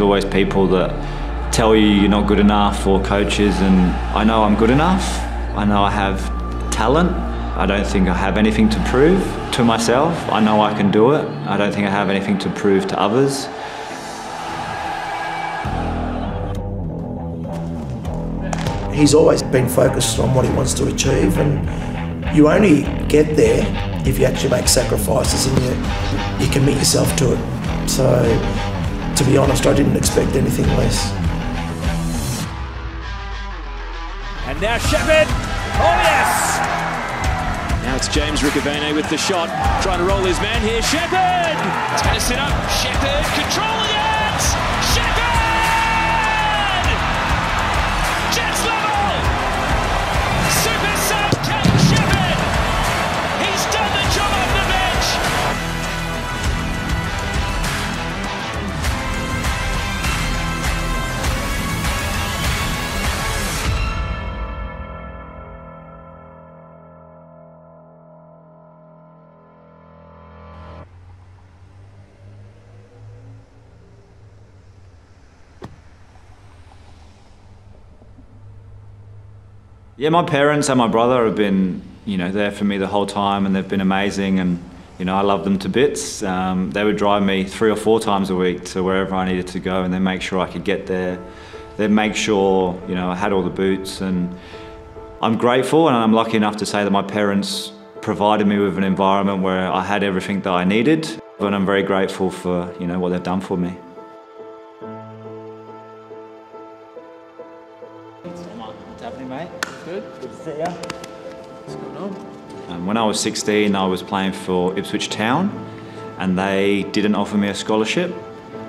There's always people that tell you you're not good enough or coaches and I know I'm good enough. I know I have talent. I don't think I have anything to prove to myself. I know I can do it. I don't think I have anything to prove to others. He's always been focused on what he wants to achieve, and you only get there if you actually make sacrifices and you, you commit yourself to it. So, to be honest, I didn't expect anything less. And now Sheppard. Oh, yes. Now it's James Ricavene with the shot, trying to roll his man here. Sheppard. It's going to sit up. Sheppard controlling it. Yeah, my parents and my brother have been, you know, there for me the whole time, and they've been amazing, and you know, I love them to bits. Um, they would drive me three or four times a week to wherever I needed to go, and they make sure I could get there. They'd make sure, you know, I had all the boots, and I'm grateful, and I'm lucky enough to say that my parents provided me with an environment where I had everything that I needed, and I'm very grateful for, you know, what they've done for me. What's happening, mate? Good. Good to see you. What's going on? Um, when I was 16, I was playing for Ipswich Town, and they didn't offer me a scholarship.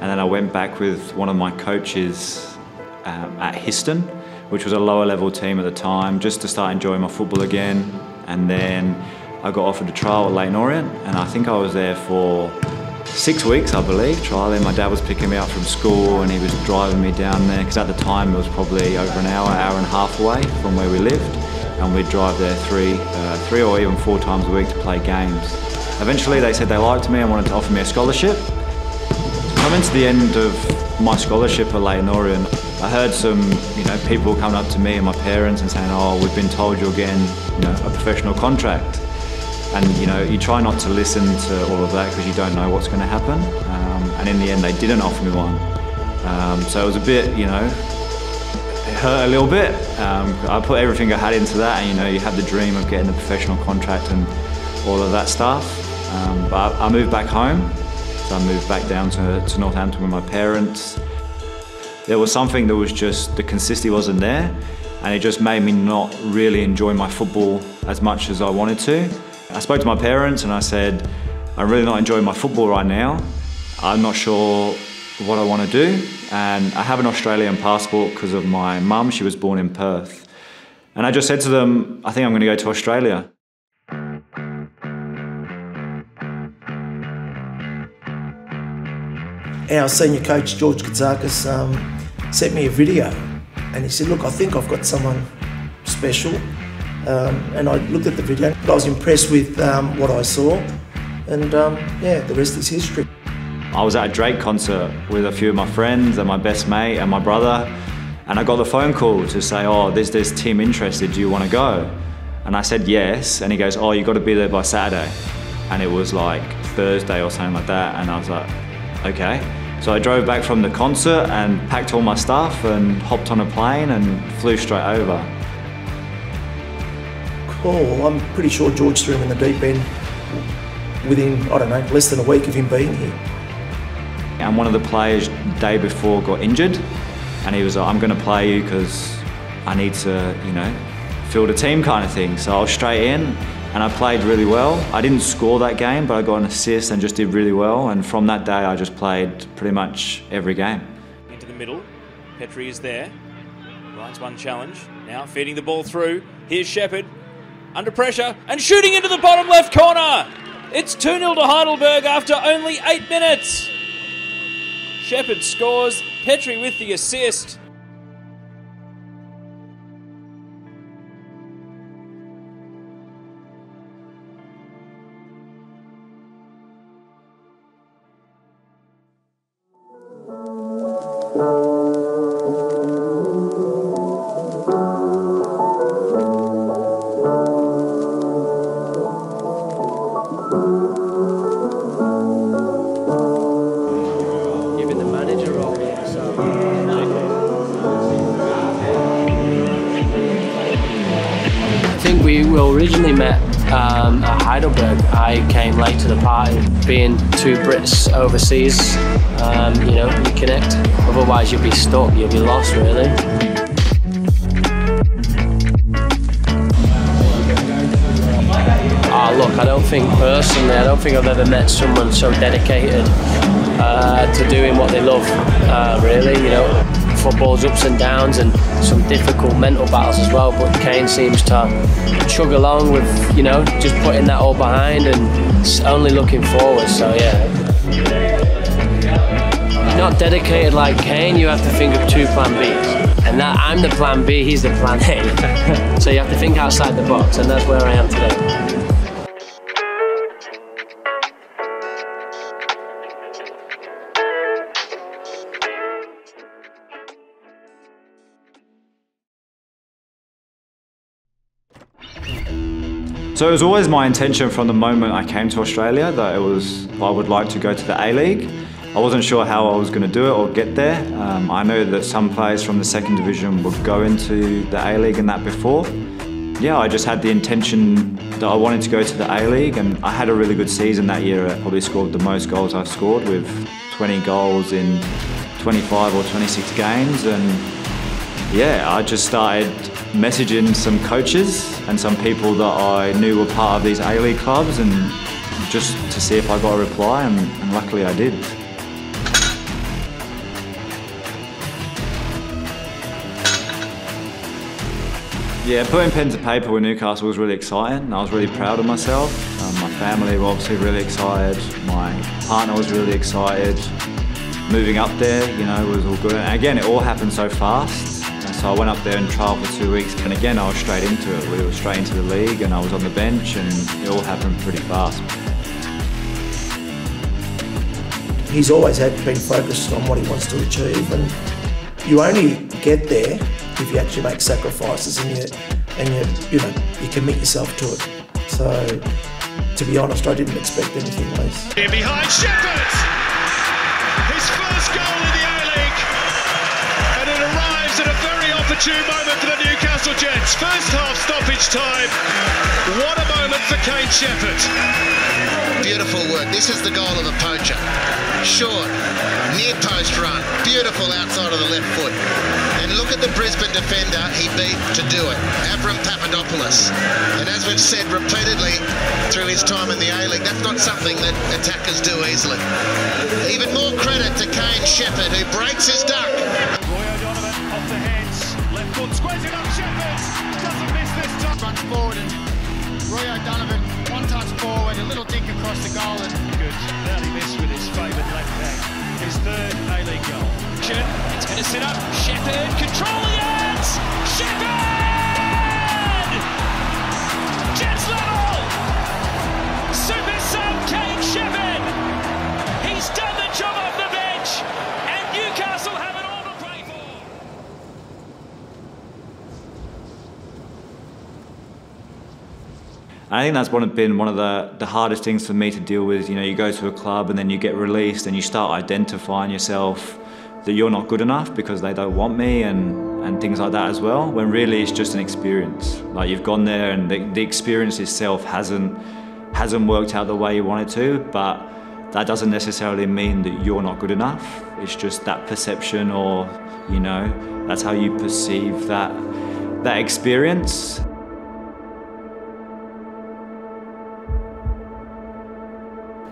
And then I went back with one of my coaches um, at Histon, which was a lower level team at the time, just to start enjoying my football again. And then I got offered a trial at Leyton Orient, and I think I was there for six weeks, I believe, trialing. My dad was picking me up from school and he was driving me down there because at the time it was probably over an hour, hour and a half away from where we lived. And we'd drive there three, uh, three or even four times a week to play games. Eventually they said they liked me and wanted to offer me a scholarship. Coming to the end of my scholarship at Leyton I heard some you know, people coming up to me and my parents and saying, oh, we've been told you're getting you know, a professional contract and you know you try not to listen to all of that because you don't know what's going to happen. Um, and in the end they didn't offer me one. Um, so it was a bit you know it hurt a little bit. Um, I put everything I had into that and you know you have the dream of getting the professional contract and all of that stuff. Um, but I, I moved back home. So I moved back down to, to Northampton with my parents. There was something that was just the consistency wasn't there and it just made me not really enjoy my football as much as I wanted to I spoke to my parents and I said, I'm really not enjoying my football right now. I'm not sure what I want to do. And I have an Australian passport because of my mum. She was born in Perth. And I just said to them, I think I'm going to go to Australia. Our senior coach, George Katsakis, um, sent me a video and he said, Look, I think I've got someone special. Um, and I looked at the video, I was impressed with um, what I saw. And um, yeah, the rest is history. I was at a Drake concert with a few of my friends and my best mate and my brother. And I got the phone call to say, Oh, there's this team interested, do you want to go? And I said yes. And he goes, Oh, you've got to be there by Saturday. And it was like Thursday or something like that. And I was like, Okay. So I drove back from the concert and packed all my stuff and hopped on a plane and flew straight over. Oh, I'm pretty sure George threw him in the deep end within, I don't know, less than a week of him being here. And one of the players the day before got injured and he was like, I'm going to play you because I need to, you know, field a team kind of thing. So I was straight in and I played really well. I didn't score that game, but I got an assist and just did really well. And from that day, I just played pretty much every game. Into the middle. Petrie is there. Lines one challenge. Now feeding the ball through. Here's Sheppard. Under pressure and shooting into the bottom left corner. It's 2 0 to Heidelberg after only eight minutes. Sheppard scores. Petrie with the assist. Heidelberg, I came late to the party. Being two Brits overseas, um, you know, you connect. Otherwise, you'll be stuck. You'll be lost, really. Oh, look, I don't think personally, I don't think I've ever met someone so dedicated uh, to doing what they love, uh, really, you know. Football's ups and downs and some difficult mental battles as well, but Kaine seems to chug along with, you know, just putting that all behind and only looking forward, so yeah. You're not dedicated like Kaine, you have to think of two plan Bs. And that I'm the plan B, he's the plan A. so you have to think outside the box, and that's where I am today. So it was always my intention from the moment I came to Australia that it was I would like to go to the A-League. I wasn't sure how I was going to do it or get there. Um, I know that some players from the second division would go into the A-League and that before. Yeah, I just had the intention that I wanted to go to the A-League and I had a really good season that year. I probably scored the most goals I've scored with 20 goals in 25 or 26 games and yeah, I just started messaging some coaches and some people that I knew were part of these A-League clubs and just to see if I got a reply and, and luckily I did. Yeah, putting pen to paper with Newcastle was really exciting. I was really proud of myself. Um, my family were obviously really excited. My partner was really excited. Moving up there, you know, was all good. And again, it all happened so fast. So I went up there and trialled for two weeks, and again I was straight into it. We were straight into the league, and I was on the bench, and it all happened pretty fast. He's always had been focused on what he wants to achieve, and you only get there if you actually make sacrifices and you and you you know you commit yourself to it. So to be honest, I didn't expect anything less. Behind Sheppard, opportune moment for the Newcastle Jets. First half stoppage time. What a moment for Kaine Sheppard. Beautiful work. This is the goal of a poacher. Short, near post run. Beautiful outside of the left foot. And look at the Brisbane defender he beat to do it. Avraam Papadopoulos. And as we've said repeatedly through his time in the A-League, that's not something that attackers do easily. Even more credit to Kaine Sheppard, who breaks his duck. Forward and Roy O'Donovan, one touch forward, a little dink across the goal and good. Barely missed with his favoured left back. His third A-League goal. It's going to sit up. Sheppard, control the ends! Sheppard! I think that's been one of the, the hardest things for me to deal with. You know, you go to a club and then you get released and you start identifying yourself that you're not good enough because they don't want me and, and things like that as well, when really it's just an experience. Like you've gone there and the, the experience itself hasn't, hasn't worked out the way you want it to, but that doesn't necessarily mean that you're not good enough. It's just that perception or, you know, that's how you perceive that, that experience.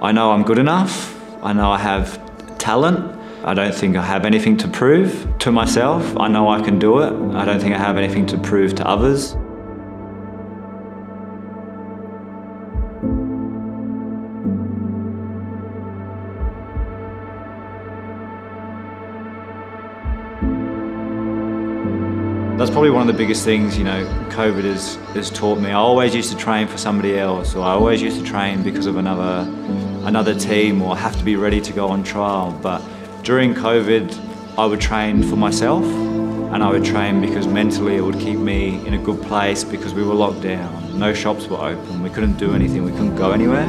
I know I'm good enough. I know I have talent. I don't think I have anything to prove to myself. I know I can do it. I don't think I have anything to prove to others. That's probably one of the biggest things, you know, COVID has, has taught me. I always used to train for somebody else, or I always used to train because of another, another team, or have to be ready to go on trial. But during COVID, I would train for myself, and I would train because mentally it would keep me in a good place because we were locked down. No shops were open, we couldn't do anything, we couldn't go anywhere.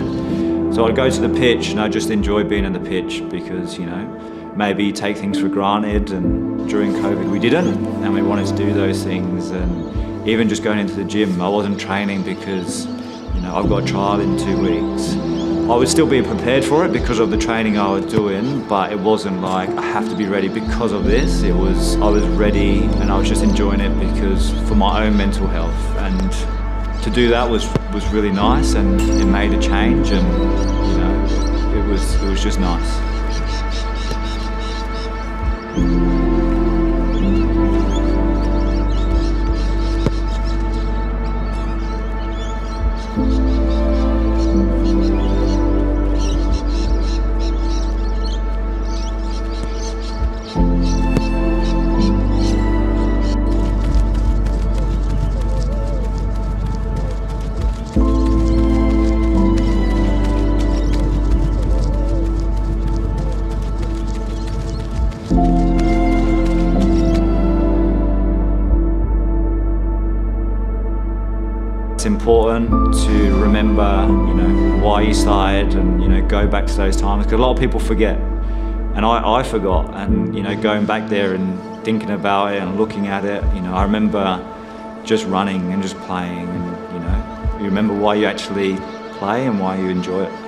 So I'd go to the pitch and I just enjoy being on the pitch because, you know, maybe take things for granted and during COVID we didn't and we wanted to do those things and even just going into the gym I wasn't training because you know I've got a trial in two weeks I was still being prepared for it because of the training I was doing but it wasn't like I have to be ready because of this. It was I was ready and I was just enjoying it because for my own mental health. And to do that was was really nice and it made a change and you know it was it was just nice important to remember, you know, why you started and, you know, go back to those times because a lot of people forget. And I, I forgot and, you know, going back there and thinking about it and looking at it, you know, I remember just running and just playing and, you know, you remember why you actually play and why you enjoy it.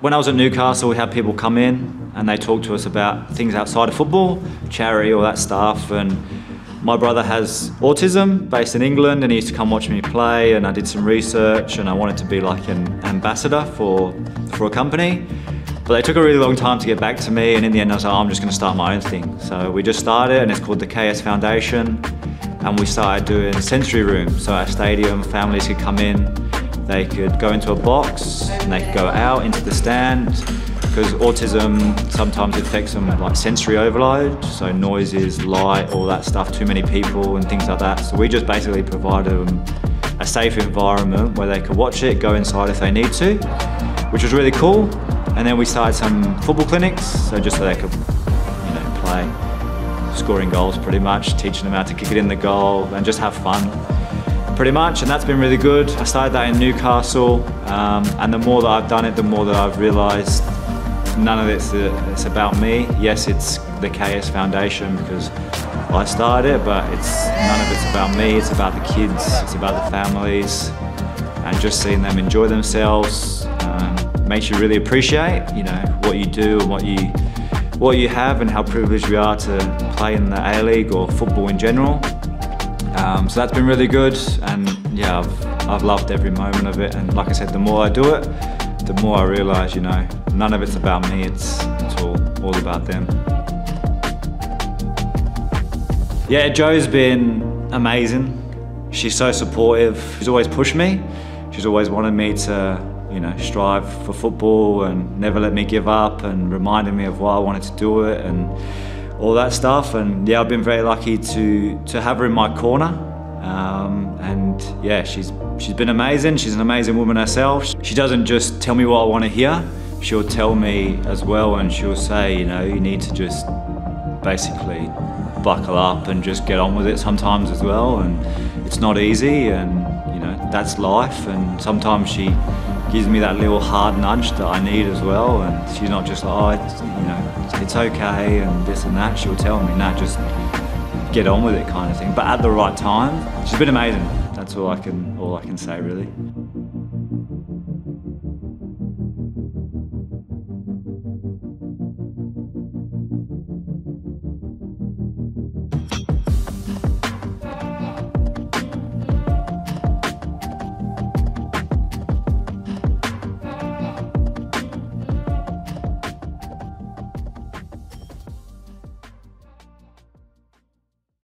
When I was at Newcastle, we had people come in and they talk to us about things outside of football, charity, all that stuff. And my brother has autism based in England and he used to come watch me play and I did some research and I wanted to be like an ambassador for, for a company. But they took a really long time to get back to me and in the end I was like, oh, I'm just going to start my own thing. So we just started and it's called the KS Foundation and we started doing sensory rooms. So our stadium, families could come in, they could go into a box and they could go out into the stand because autism sometimes affects them like sensory overload, so noises, light, all that stuff, too many people and things like that. So we just basically provided them a safe environment where they could watch it, go inside if they need to, which was really cool. And then we started some football clinics, so just so they could, you know, play, scoring goals pretty much, teaching them how to kick it in the goal and just have fun pretty much, and that's been really good. I started that in Newcastle, um, and the more that I've done it, the more that I've realised none of it's, it's about me. Yes, it's the KS Foundation because I started it, but it's none of it's about me. It's about the kids, it's about the families, and just seeing them enjoy themselves um, makes you really appreciate, you know, what you do and what you what you have, and how privileged we are to play in the A League or football in general. Um, so that's been really good and yeah, I've, I've loved every moment of it and like I said, the more I do it, the more I realise, you know, none of it's about me, it's, it's all, all about them. Yeah, Joe's been amazing. She's so supportive. She's always pushed me. She's always wanted me to, you know, strive for football and never let me give up and reminded me of why I wanted to do it and all that stuff. And yeah, I've been very lucky to to have her in my corner. Um, and yeah, she's she's been amazing. She's an amazing woman herself. She doesn't just tell me what I want to hear. She'll tell me as well, and she'll say, you know, you need to just basically buckle up and just get on with it sometimes as well. And it's not easy, and you know that's life. And sometimes she gives me that little hard nudge that I need as well. And she's not just like, oh, you know, it's okay and this and that. She'll tell me, nah, just get on with it kind of thing. But at the right time, she's been amazing. That's all I can all I can say really.